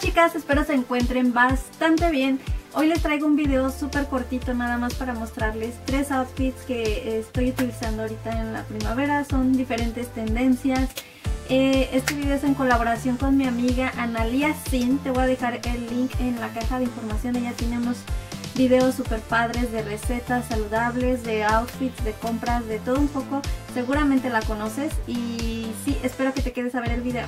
chicas, espero se encuentren bastante bien. Hoy les traigo un video súper cortito nada más para mostrarles tres outfits que estoy utilizando ahorita en la primavera. Son diferentes tendencias. Eh, este video es en colaboración con mi amiga Analia Sin. Te voy a dejar el link en la caja de información. Ella tiene unos videos súper padres de recetas saludables, de outfits, de compras, de todo un poco. Seguramente la conoces y sí, espero que te quedes a ver el video.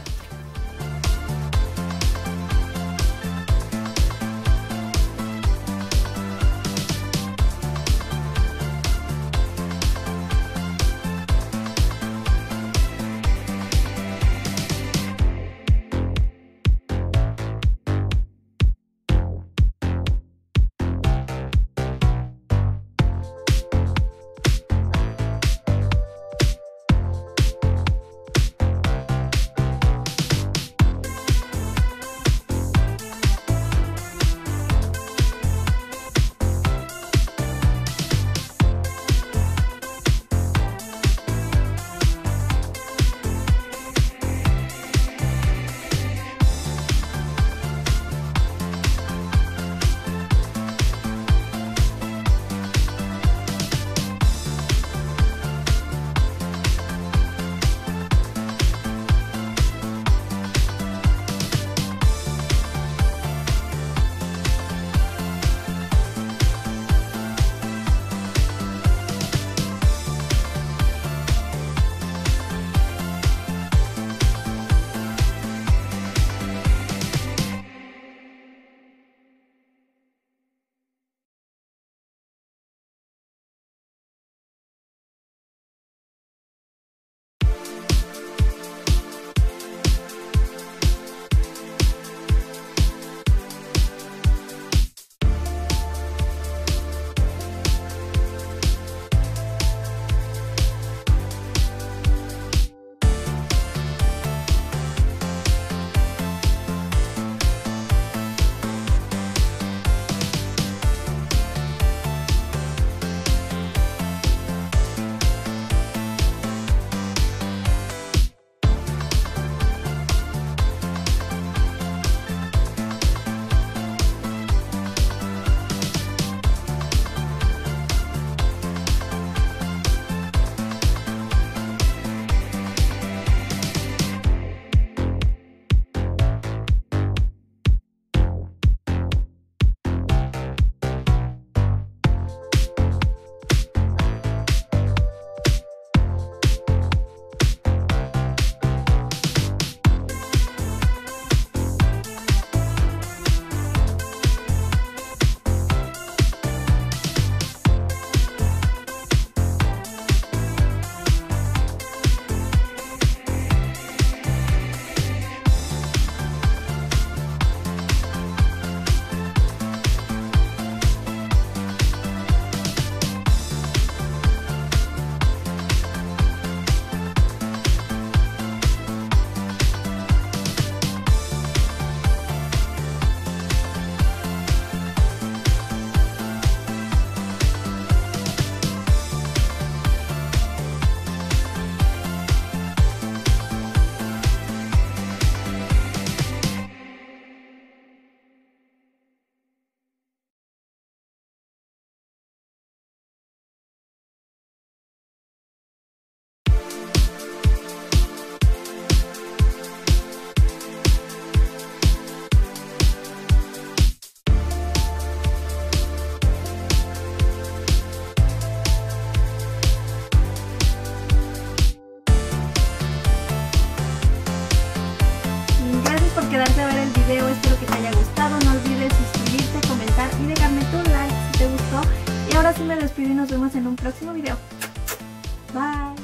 Like si te gustó. Y ahora sí me despido y nos vemos en un próximo video. Bye.